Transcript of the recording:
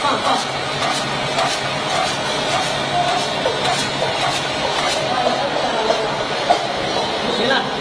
放放，不行了。